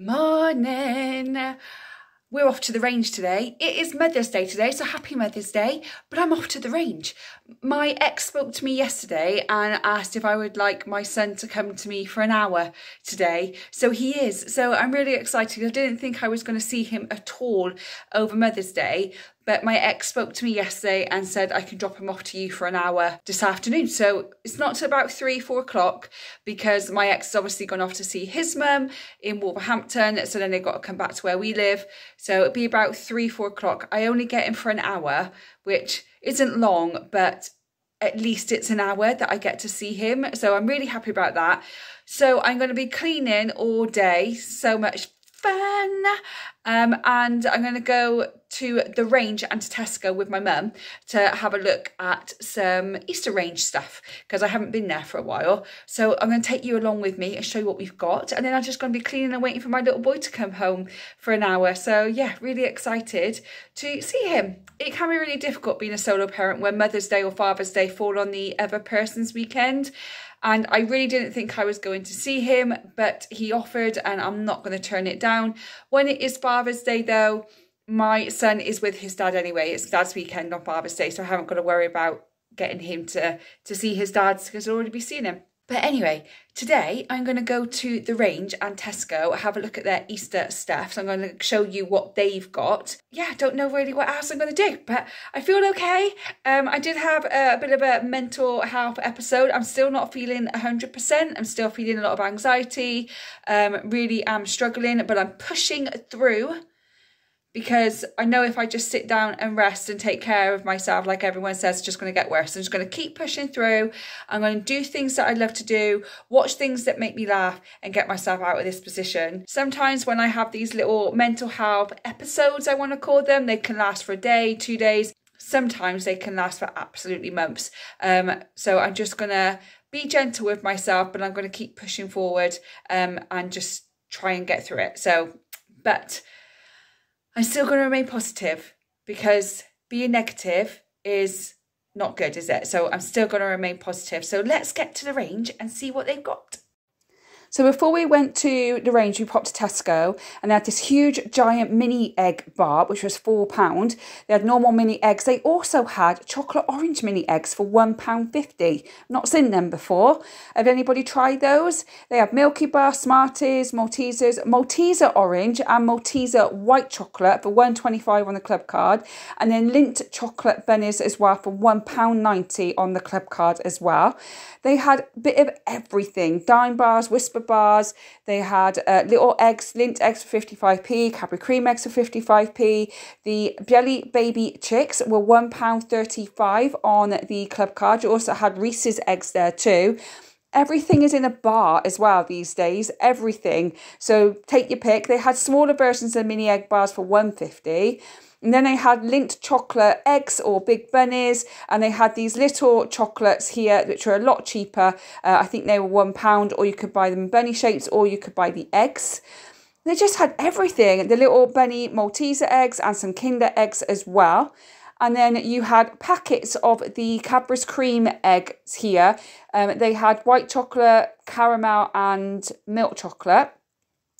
Morning. We're off to the range today. It is Mother's Day today, so happy Mother's Day, but I'm off to the range. My ex spoke to me yesterday and asked if I would like my son to come to me for an hour today. So he is. So I'm really excited. I didn't think I was going to see him at all over Mother's Day, but my ex spoke to me yesterday and said I can drop him off to you for an hour this afternoon. So it's not till about three, four o'clock because my ex has obviously gone off to see his mum in Wolverhampton. So then they've got to come back to where we live. So it'll be about three, four o'clock. I only get him for an hour, which isn't long, but at least it's an hour that I get to see him. So I'm really happy about that. So I'm going to be cleaning all day. So much fun. Um, and I'm going to go to the range and to Tesco with my mum to have a look at some Easter range stuff because I haven't been there for a while. So I'm going to take you along with me and show you what we've got. And then I'm just going to be cleaning and waiting for my little boy to come home for an hour. So yeah, really excited to see him. It can be really difficult being a solo parent when Mother's Day or Father's Day fall on the other person's weekend and I really didn't think I was going to see him, but he offered and I'm not going to turn it down. When it is Father's Day though, my son is with his dad anyway. It's dad's weekend on Father's Day, so I haven't got to worry about getting him to, to see his dad because I'll already be seeing him. But anyway, today I'm going to go to the range and Tesco, have a look at their Easter stuff. So I'm going to show you what they've got. Yeah, don't know really what else I'm going to do, but I feel okay. Um, I did have a, bit of a mental health episode. I'm still not feeling 100%. I'm still feeling a lot of anxiety. Um, really am struggling, but I'm pushing through because I know if I just sit down and rest and take care of myself, like everyone says, it's just going to get worse. I'm just going to keep pushing through. I'm going to do things that I love to do, watch things that make me laugh, and get myself out of this position. Sometimes when I have these little mental health episodes, I want to call them, they can last for a day, two days. Sometimes they can last for absolutely months. Um, so I'm just going to be gentle with myself, but I'm going to keep pushing forward um, and just try and get through it. So, but I'm still going to remain positive because being negative is not good, is it? So I'm still going to remain positive. So let's get to the range and see what they've got. So before we went to the range, we popped to Tesco and they had this huge giant mini egg bar, which was £4. They had normal mini eggs. They also had chocolate orange mini eggs for £1.50. Not seen them before. Have anybody tried those? They have Milky Bar, Smarties, Maltesers, Malteser orange and Malteser white chocolate for 125 on the club card. And then Lindt chocolate bunnies as well for £1.90 on the club card as well. They had a bit of everything. Dime bars, Wispa bars. They had uh, little eggs, Lindt eggs for 55p, Cadbury cream eggs for 55p. The Jelly Baby Chicks were £1.35 on the club card. You also had Reese's eggs there too. Everything is in a bar as well these days. Everything. So take your pick. They had smaller versions of mini egg bars for 150 and then they had Lindt chocolate eggs or big bunnies, and they had these little chocolates here, which are a lot cheaper. Uh, I think they were one pound, or you could buy them bunny shapes, or you could buy the eggs. They just had everything the little bunny Malteser eggs and some Kinder eggs as well. And then you had packets of the Cadbury's cream eggs here. Um, they had white chocolate, caramel, and milk chocolate.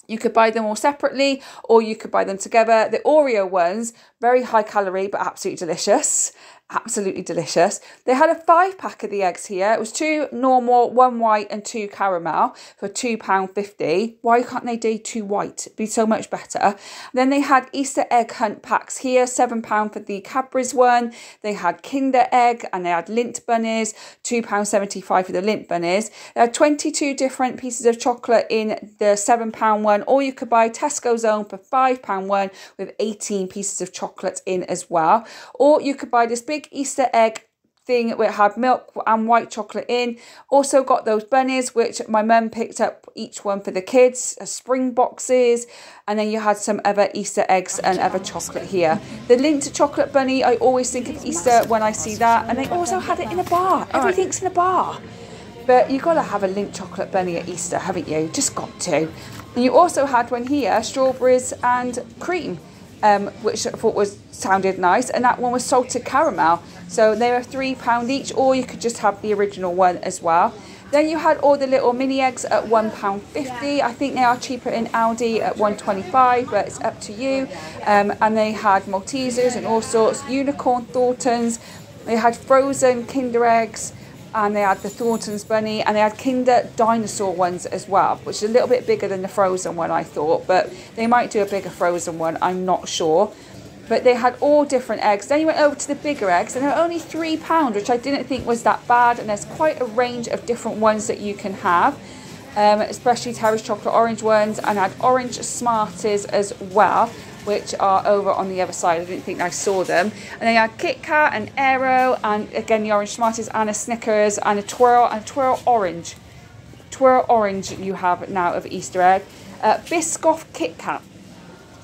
You could buy them all separately or you could buy them together. The Oreo ones, very high calorie but absolutely delicious absolutely delicious. They had a five pack of the eggs here. It was two normal, one white and two caramel for £2.50. Why can't they do two white? It'd be so much better. Then they had Easter egg hunt packs here, £7 for the Cadbury's one. They had Kinder egg and they had Lindt bunnies, £2.75 for the Lindt bunnies. There are 22 different pieces of chocolate in the £7 one, or you could buy Tesco's own for £5 one with 18 pieces of chocolate in as well. Or you could buy this big Easter egg thing which had milk and white chocolate in. Also got those bunnies, which my mum picked up each one for the kids, uh, spring boxes, and then you had some other Easter eggs and other chocolate here. The Lindt chocolate bunny, I always think of Easter when I see that, and they also had it in a bar. Everything's in a bar. But you've got to have a Lindt chocolate bunny at Easter, haven't you? Just got to. And you also had one here, strawberries and cream um, which I thought was sounded nice, and that one was salted caramel. So they were three pound each, or you could just have the original one as well. Then you had all the little mini eggs at £1.50. I think they are cheaper in Aldi at 125 but it's up to you. Um, and they had Maltesers and all sorts, unicorn Thorntons. They had frozen Kinder eggs and they had the Thornton's bunny and they had Kinder dinosaur ones as well, which is a little bit bigger than the frozen one, I thought, but they might do a bigger frozen one, I'm not sure. But they had all different eggs. Then you went over to the bigger eggs and they're only £3, which I didn't think was that bad. And there's quite a range of different ones that you can have, um, especially Terry's chocolate orange ones, and I had orange Smarties as well which are over on the other side. I didn't think I saw them. And then you had Kit Kat and Aero, and again the orange Smarties, and a Snickers, and a Twirl, and a Twirl Orange. Twirl Orange you have now of Easter egg. Uh, Biscoff Kit Kat.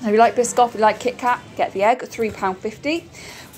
If you like Biscoff, if you like Kit Kat, get the egg, £3.50.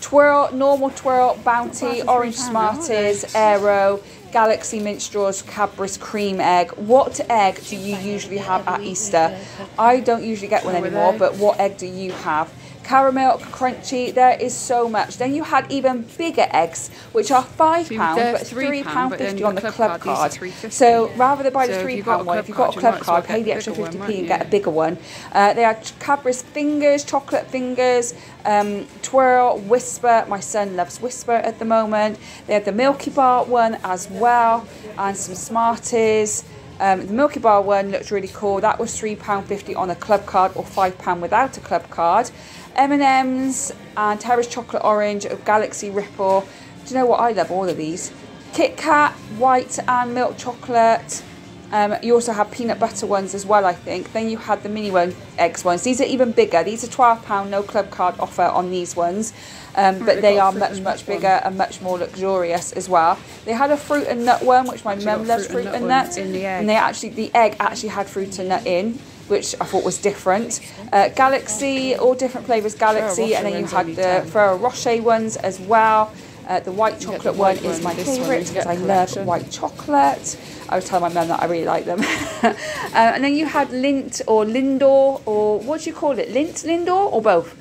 Twirl, normal Twirl, Bounty, Orange Smarties, Aero, Galaxy Mint Straws, Cadbury's Cream Egg. What egg do you usually have at Easter? I don't usually get one anymore, but what egg do you have? Caramel crunchy there is so much. Then you had even bigger eggs which are five pound but three pound fifty on the club, card, card. so rather than buy the three pound one if you've got a club card pay the extra 50p and get a bigger one. Uh, they had Cadbury's fingers chocolate fingers um, twirl Wispa. My son loves Wispa at the moment. They had the milky bar one as well and some smarties. Um, the Milky Bar one looked really cool. That was £3.50 on a club card or £5 without a club card. M&M's and Terry's Chocolate Orange of Galaxy Ripple. Do you know what? I love all of these. Kit Kat, white and milk chocolate. Um, you also have peanut butter ones as well, I think. Then you had the mini one eggs ones. These are even bigger. These are £12, no club card offer on these ones. Um, but they are much, much bigger one. and much more luxurious as well. They had a fruit and nut one, which my mum loves fruit, and nut. And, nut. and they actually, the egg actually had fruit and nut in which I thought was different. Uh, Galaxy, all different flavours Galaxy, and then you had the Ferrero Rocher ones as well. Uh, the white chocolate one is my favourite because I love white chocolate. I was telling my mum that I really like them. uh, and then you had Lindt or Lindor or what do you call it? Lindt, Lindor or both?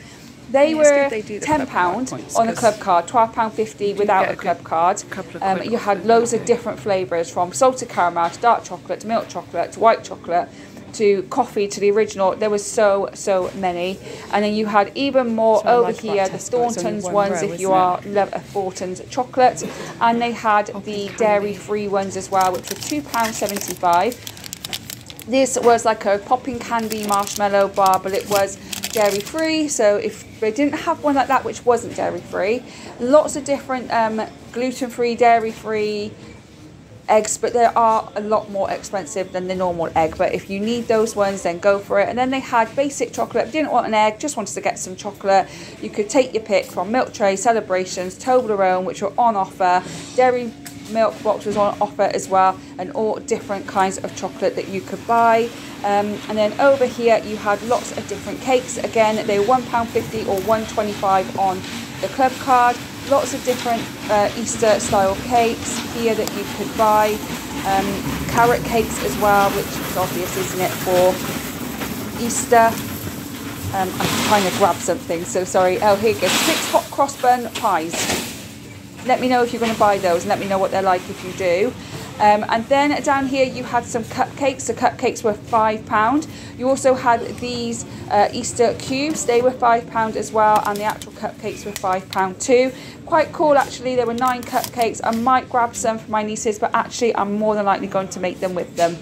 They were they ten pound on a club card, twelve pound fifty without a club card. Um, you had loads of different flavours from salted caramel to dark chocolate to milk chocolate to white chocolate to coffee to the original. There was so so many, and then you had even more so over here. The Thorntons ones, row, if you are love a Thorntons chocolate, and they had the dairy free ones as well, which were two pound seventy five. This was like a popping candy marshmallow bar, but it was dairy free. So if they didn't have one like that, which wasn't dairy free, lots of different um, gluten free, dairy free eggs, but they are a lot more expensive than the normal egg. But if you need those ones, then go for it. And then they had basic chocolate. didn't want an egg, just wanted to get some chocolate. You could take your pick from Milk Tray, Celebrations, Toblerone, which were on offer. Dairy milk box was on offer as well, and all different kinds of chocolate that you could buy. Um, and then over here, you had lots of different cakes. Again, they were £1.50 or $1.25 on the club card lots of different uh, Easter style cakes here that you could buy. Um, carrot cakes as well, which is obvious, isn't it, for Easter. Um, I'm trying to grab something, so sorry. Oh, here goes. Six hot cross bun pies. Let me know if you're going to buy those and let me know what they're like if you do. Um, and then down here you had some cupcakes. The cupcakes were £5. You also had these uh, Easter cubes. They were £5 as well. And the actual cupcakes were £5 too. Quite cool actually. There were nine cupcakes. I might grab some for my nieces, but actually I'm more than likely going to make them with them.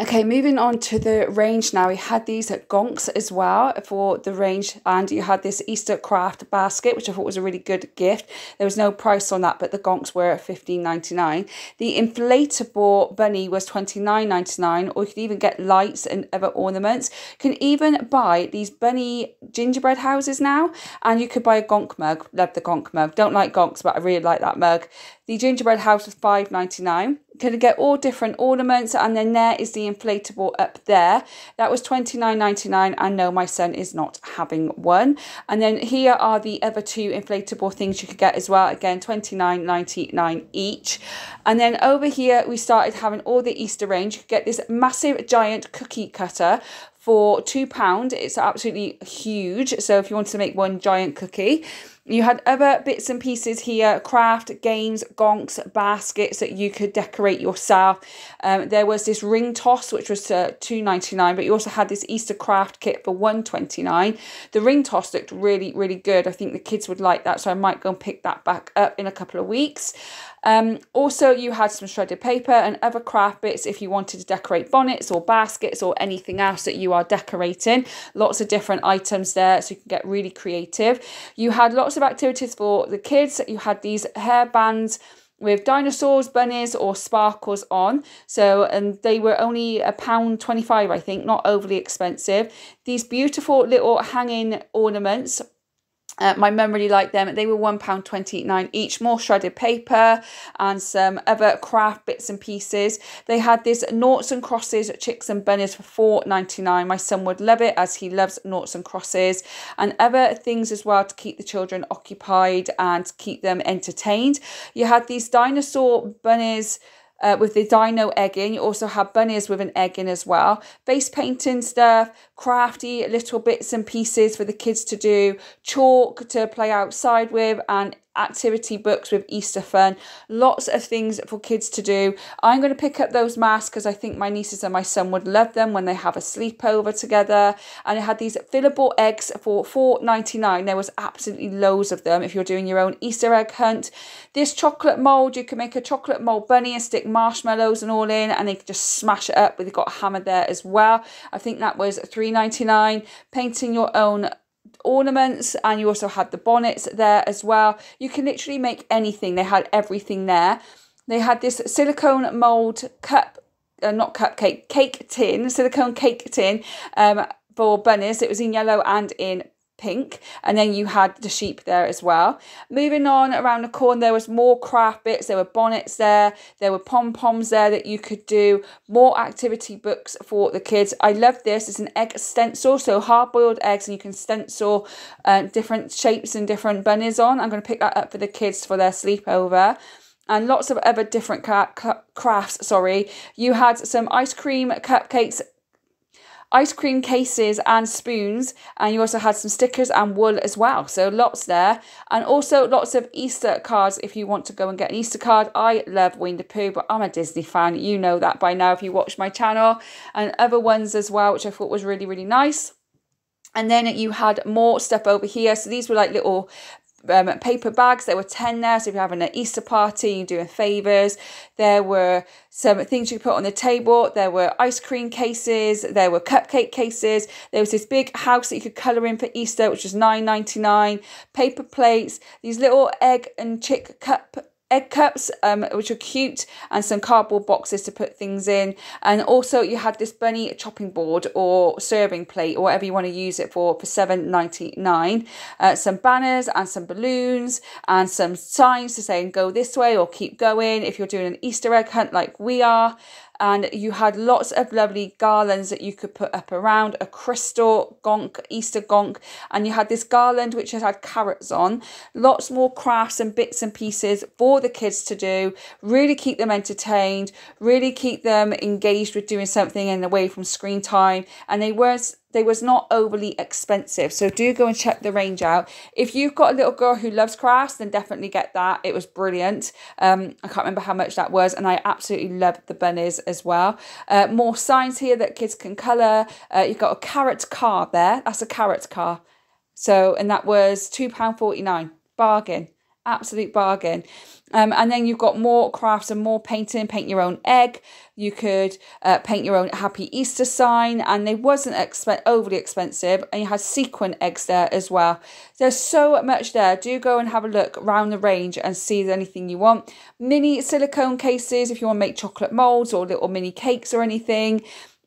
Okay, moving on to the range now. We had these at Gonks as well for the range, and you had this Easter craft basket, which I thought was a really good gift. There was no price on that, but the Gonks were fifteen ninety nine. The inflatable bunny was twenty nine ninety nine, or you could even get lights and other ornaments. You can even buy these bunny gingerbread houses now, and you could buy a Gonk mug. Love the Gonk mug. Don't like Gonks, but I really like that mug. The gingerbread house was five ninety nine. Can get all different ornaments, and then there is the inflatable up there. That was twenty nine ninety nine. And no, my son is not having one. And then here are the other two inflatable things you could get as well. Again, twenty nine ninety nine each. And then over here, we started having all the Easter range. You could get this massive giant cookie cutter for £2. It's absolutely huge. So if you want to make one giant cookie, You had other bits and pieces here, craft, games, gonks, baskets that you could decorate yourself. Um, there was this ring toss, which was uh, two ninety nine, but you also had this Easter craft kit for one twenty nine. The ring toss looked really, really good. I think the kids would like that, so I might go and pick that back up in a couple of weeks. Um, also, you had some shredded paper and other craft bits if you wanted to decorate bonnets or baskets or anything else that you are decorating. Lots of different items there, so you can get really creative. You had lots of activities for the kids. You had these hair bands with dinosaurs, bunnies, or sparkles on. So, and they were only a pound 25, I think, not overly expensive. These beautiful little hanging ornaments uh, my mum really liked them. They were £1.29 each, more shredded paper and some other craft bits and pieces. They had this noughts and crosses, chicks and bunnies for four ninety nine. My son would love it as he loves noughts and crosses and other things as well to keep the children occupied and keep them entertained. You had these dinosaur bunnies uh, with the dino egg in. You also have bunnies with an egg in as well. Face painting stuff, crafty little bits and pieces for the kids to do, chalk to play outside with, and activity books with Easter fun. Lots of things for kids to do. I'm going to pick up those masks because I think my nieces and my son would love them when they have a sleepover together. And I had these fillable eggs for $4.99. There was absolutely loads of them if you're doing your own Easter egg hunt. This chocolate mould, you can make a chocolate mould bunny and stick marshmallows and all in and they just smash it up. They've got a hammer there as well. I think that was $3.99. Painting your own ornaments and you also had the bonnets there as well. You can literally make anything. They had everything there. They had this silicone mold cup, uh, not cupcake, cake tin, silicone cake tin um, for bunnies. It was in yellow and in pink and then you had the sheep there as well. Moving on around the corner there was more craft bits there were bonnets there there were pom-poms there that you could do more activity books for the kids. I love this it's an egg stencil so hard-boiled eggs and you can stencil uh, different shapes and different bunnies on. I'm going to pick that up for the kids for their sleepover. And lots of other different crafts sorry. You had some ice cream cupcakes ice cream cases and spoons and you also had some stickers and wool as well. So lots there. And also lots of easter cards if you want to go and get an easter card. I love winnie the pooh but i'm a disney fan. You know that by now if you watch my channel. And other ones as well which i thought was really really nice. And then you had more stuff over here. So these were like little um, paper bags. There were 10 there. So if you're having an Easter party, you're doing favours. There were some things you could put on the table. There were ice cream cases. There were cupcake cases. There was this big house that you could colour in for Easter, which was nine ninety nine. Paper plates. These little egg and chick cup egg cups, um, which are cute, and some cardboard boxes to put things in. And also, you had this bunny chopping board or serving plate, or whatever you want to use it for, for seven ninety nine. Uh, some banners and some balloons and some signs to say go this way or keep going if you're doing an Easter egg hunt like we are and you had lots of lovely garlands that you could put up around a crystal gonk easter gonk and you had this garland which had carrots on. Lots more crafts and bits and pieces for the kids to do really keep them entertained really keep them engaged with doing something and away from screen time. And they were they was not overly expensive. So do go and check the range out. If you've got a little girl who loves crafts then definitely get that. It was brilliant. Um i can't remember how much that was and i absolutely loved the bunnies as well. Uh, more signs here that kids can color uh, you've got a carrot car there. That's a carrot car. So and that was two pound 49 bargain absolute bargain. Um, and then you've got more crafts and more painting. Paint your own egg. You could uh, paint your own Happy Easter sign, and they wasn't exp- overly expensive. And you had sequin eggs there as well. There's so much there. Do go and have a look around the range and see anything you want. Mini silicone cases if you want to make chocolate molds or little mini cakes or anything.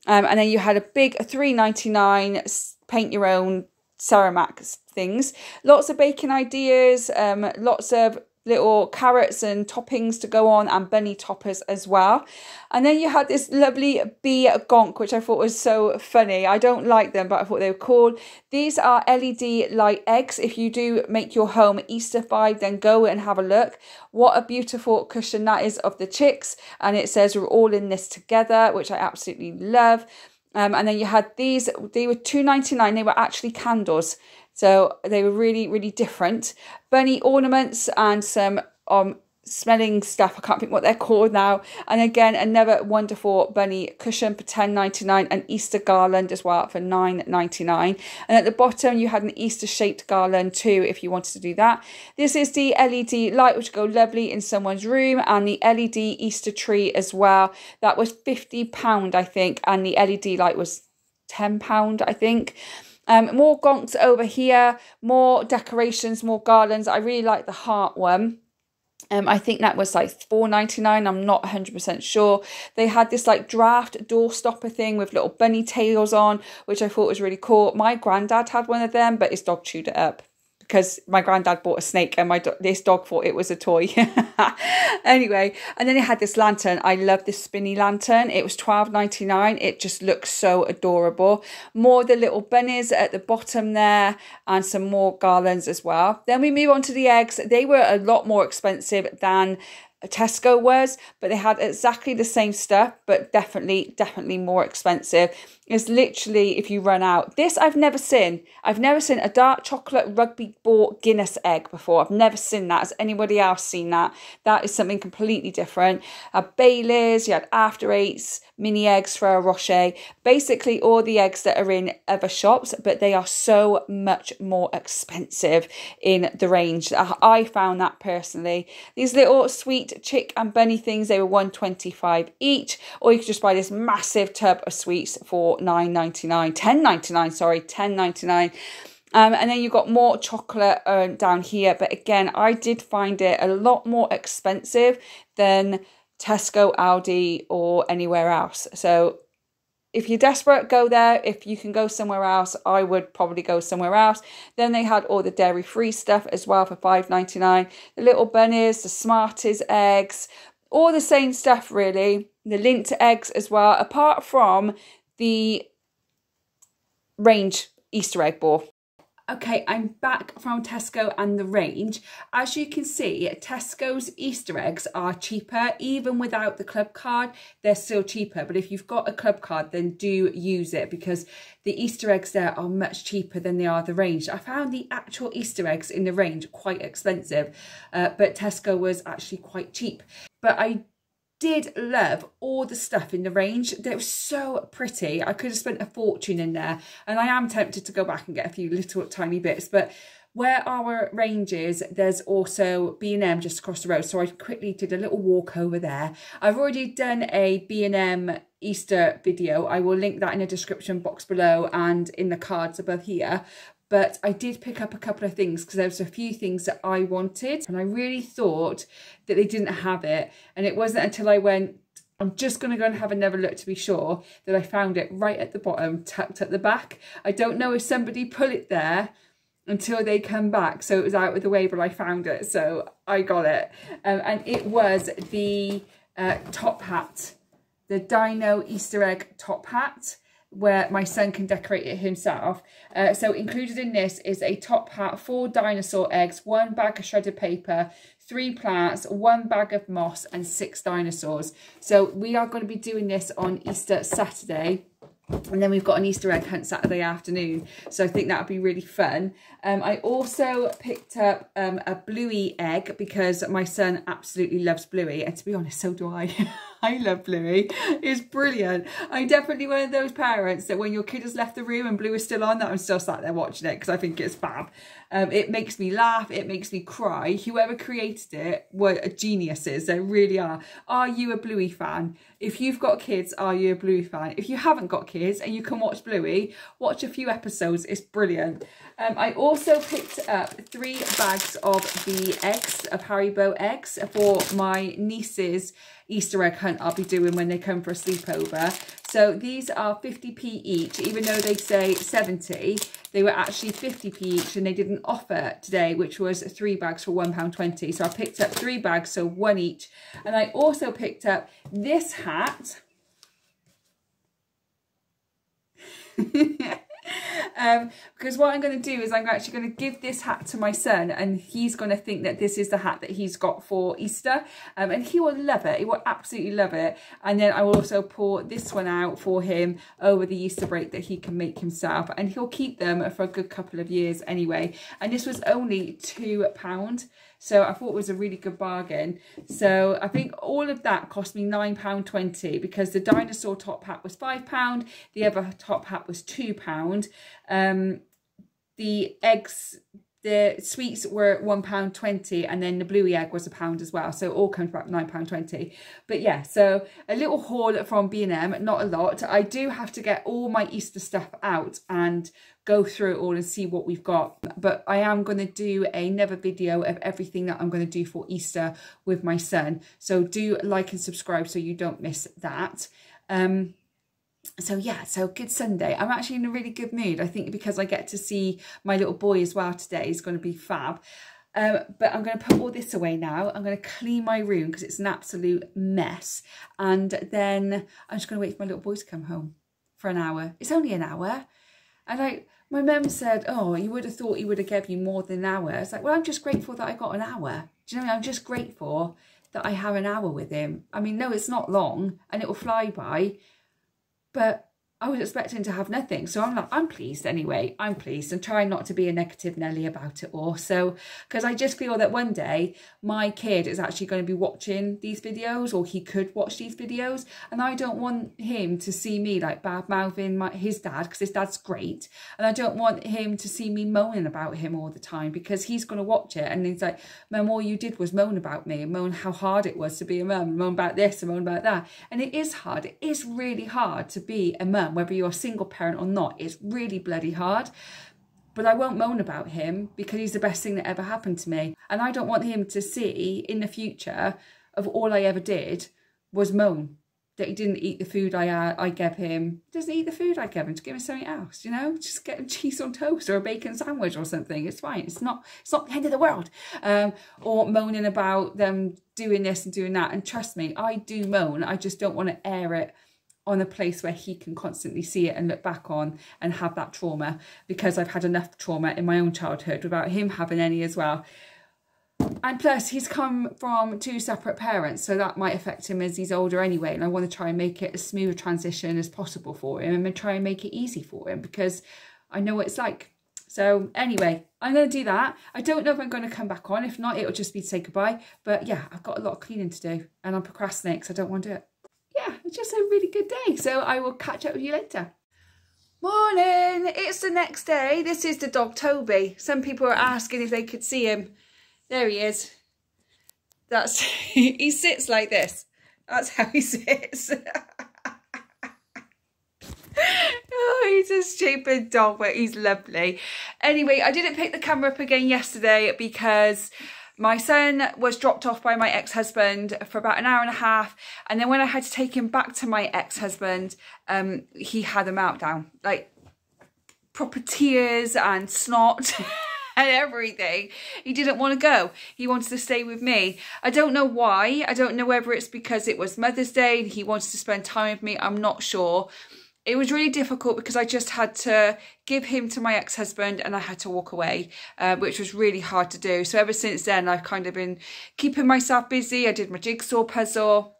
Um, and then you had a big three ninety nine paint your own Ceramac things. Lots of baking ideas, um, lots of little carrots and toppings to go on and bunny toppers as well. And then you had this lovely bee gonk, which I thought was so funny. I don't like them, but I thought they were cool. These are LED light eggs. If you do make your home Easter vibe, then go and have a look. What a beautiful cushion that is of the chicks. And it says we're all in this together, which I absolutely love. Um, and then you had these, they were two ninety nine. They were actually candles. So they were really, really different. Bunny ornaments and some um, smelling stuff. I can't think what they're called now. And again, another wonderful bunny cushion for ten ninety nine, and Easter garland as well for nine ninety nine. And at the bottom, you had an Easter shaped garland too, if you wanted to do that. This is the LED light, which go lovely in someone's room, and the LED Easter tree as well. That was fifty pound, I think, and the LED light was ten pound, I think. Um, more gonks over here, more decorations, more garlands. I really like the heart one. Um, I think that was like four ninety nine. I'm not 100% sure. They had this like draft door stopper thing with little bunny tails on, which I thought was really cool. My granddad had one of them, but his dog chewed it up because my granddad bought a snake and my do- this dog thought it was a toy. anyway, and then it had this lantern. I love this spinny lantern. It was twelve ninety nine. It just looks so adorable. More the little bunnies at the bottom there, and some more garlands as well. Then we move on to the eggs. They were a lot more expensive than Tesco was, but they had exactly the same stuff, but definitely, definitely more expensive is literally if you run out. This I've never seen. I've never seen a dark chocolate rugby ball Guinness egg before. I've never seen that. Has anybody else seen that? That is something completely different. A Bailey's, you had after eights, mini eggs, Ferrero Rocher, basically all the eggs that are in other shops, but they are so much more expensive in the range. I found that personally. These little sweet chick and bunny things, they were 125 each, or you could just buy this massive tub of sweets for nine ninety nine, ten ninety nine. sorry, ten ninety nine. Um, and then you've got more chocolate uh, down here. But again, I did find it a lot more expensive than Tesco, Aldi, or anywhere else. So if you're desperate, go there. If you can go somewhere else, I would probably go somewhere else. Then they had all the dairy free stuff as well for five ninety nine. The little bunnies, the Smarties eggs, all the same stuff really. The Lindt eggs as well, apart from the range Easter egg ball. Okay, I'm back from Tesco and the range. As you can see, Tesco's Easter eggs are cheaper. Even without the club card, they're still cheaper. But if you've got a club card, then do use it because the Easter eggs there are much cheaper than they are the range. I found the actual Easter eggs in the range quite expensive, uh, but Tesco was actually quite cheap. But I did love all the stuff in the range. They were so pretty. I could have spent a fortune in there. And I am tempted to go back and get a few little tiny bits. But where our range is, there's also B&M just across the road. So I quickly did a little walk over there. I've already done a B&M Easter video. I will link that in the description box below and in the cards above here but I did pick up a couple of things because there was a few things that I wanted and I really thought that they didn't have it. And it wasn't until I went I'm just going to go and have another look to be sure that I found it right at the bottom tucked at the back. I don't know if somebody put it there until they come back so it was out of the way but I found it so I got it. Um, and it was the uh, top hat the Dino Easter egg top hat where my son can decorate it himself. Uh, so included in this is a top hat, four dinosaur eggs, one bag of shredded paper, three plants, one bag of moss and six dinosaurs. So we are going to be doing this on Easter Saturday. And then we've got an Easter egg hunt Saturday afternoon. So I think that would be really fun. Um, I also picked up um, a bluey egg because my son absolutely loves bluey. And to be honest, so do I. I love Bluey. It's brilliant. I'm definitely one of those parents that when your kid has left the room and Blue is still on, that I'm still sat there watching it because I think it's fab. Um, it makes me laugh. It makes me cry. Whoever created it were geniuses. They really are. Are you a Bluey fan? If you've got kids, are you a Bluey fan? If you haven't got kids and you can watch Bluey, watch a few episodes. It's brilliant. Um, I also picked up three bags of the eggs, of Haribo eggs for my nieces Easter egg hunt I'll be doing when they come for a sleepover. So these are 50p each, even though they say 70, they were actually 50p each and they did an offer today, which was three bags for £1.20. So I picked up three bags, so one each. And I also picked up this hat. um, because what I'm going to do is I'm actually going to give this hat to my son and he's going to think that this is the hat that he's got for Easter um, and he will love it. He will absolutely love it. And then I will also pour this one out for him over the Easter break that he can make himself and he'll keep them for a good couple of years anyway. And this was only £2. So I thought it was a really good bargain. So I think all of that cost me £9.20 because the dinosaur top hat was £5, the other top hat was £2. Um, the eggs the sweets were one pound twenty and then the bluey egg was a pound as well. So all comes about nine pound twenty. But yeah so a little haul from b&m not a lot. I do have to get all my easter stuff out and go through it all and see what we've got. But i am going to do another video of everything that i'm going to do for easter with my son. So do like and subscribe so you don't miss that. Um so yeah so good sunday. I'm actually in a really good mood i think because i get to see my little boy as well today. Is going to be fab. Um, but i'm going to put all this away now. I'm going to clean my room because it's an absolute mess. And then i'm just going to wait for my little boy to come home for an hour. It's only an hour. And like my mum said oh you would have thought he would have given you more than an hour. It's like well i'm just grateful that i got an hour. Do you know I i'm just grateful that i have an hour with him. I mean no it's not long and it will fly by but I was expecting to have nothing. So I'm like, I'm pleased anyway. I'm pleased and trying not to be a negative Nelly about it all. So, because I just feel that one day my kid is actually going to be watching these videos or he could watch these videos. And I don't want him to see me like bad mouthing my, his dad because his dad's great. And I don't want him to see me moaning about him all the time because he's going to watch it. And he's like, Mum, all you did was moan about me and moan how hard it was to be a mum, moan about this and moan about that. And it is hard. It is really hard to be a mum whether you're a single parent or not. It's really bloody hard. But I won't moan about him because he's the best thing that ever happened to me. And I don't want him to see in the future of all I ever did was moan that he didn't eat the food I uh, I gave him. He doesn't eat the food I gave him to give him something else, you know? Just get him cheese on toast or a bacon sandwich or something. It's fine. It's not it's not the end of the world. Um, or moaning about them doing this and doing that. And trust me, I do moan. I just don't want to air it on a place where he can constantly see it and look back on and have that trauma because I've had enough trauma in my own childhood without him having any as well. And plus, he's come from two separate parents, so that might affect him as he's older anyway. And I want to try and make it as smooth a transition as possible for him and try and make it easy for him because I know what it's like. So anyway, I'm going to do that. I don't know if I'm going to come back on. If not, it'll just be to say goodbye. But yeah, I've got a lot of cleaning to do and I'm procrastinating because I don't want to do it yeah, it's just a really good day. So I will catch up with you later. Morning, it's the next day. This is the dog Toby. Some people are asking if they could see him. There he is. That's, he sits like this. That's how he sits. oh, he's a stupid dog, but he's lovely. Anyway, I didn't pick the camera up again yesterday because my son was dropped off by my ex-husband for about an hour and a half. And then when I had to take him back to my ex-husband, um, he had a meltdown. Like proper tears and snot. and everything. He didn't want to go. He wanted to stay with me. I don't know why. I don't know whether it's because it was Mother's Day he wants to spend time with me. I'm not sure it was really difficult because I just had to give him to my ex-husband and I had to walk away, uh, which was really hard to do. So ever since then, I've kind of been keeping myself busy. I did my jigsaw puzzle.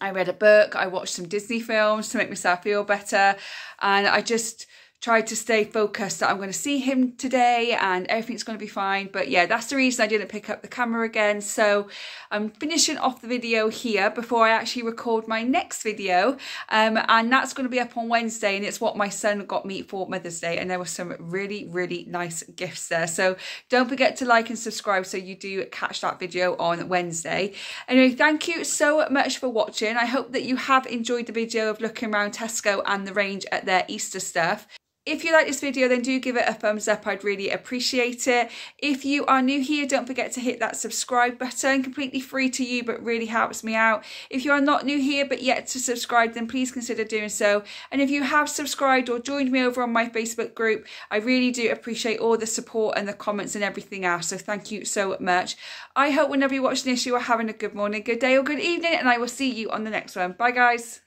I read a book. I watched some Disney films to make myself feel better. And I just tried to stay focused that I'm going to see him today and everything's going to be fine. But yeah, that's the reason I didn't pick up the camera again. So I'm finishing off the video here before I actually record my next video. Um, and that's going to be up on Wednesday and it's what my son got me for Mother's Day. And there were some really, really nice gifts there. So don't forget to like and subscribe so you do catch that video on Wednesday. Anyway, thank you so much for watching. I hope that you have enjoyed the video of looking around Tesco and the range at their Easter stuff. If you like this video, then do give it a thumbs up. I'd really appreciate it. If you are new here, don't forget to hit that subscribe button. Completely free to you, but really helps me out. If you are not new here, but yet to subscribe, then please consider doing so. And if you have subscribed or joined me over on my Facebook group, I really do appreciate all the support and the comments and everything else. So thank you so much. I hope whenever you're watching this, you are having a good morning, good day or good evening, and I will see you on the next one. Bye, guys.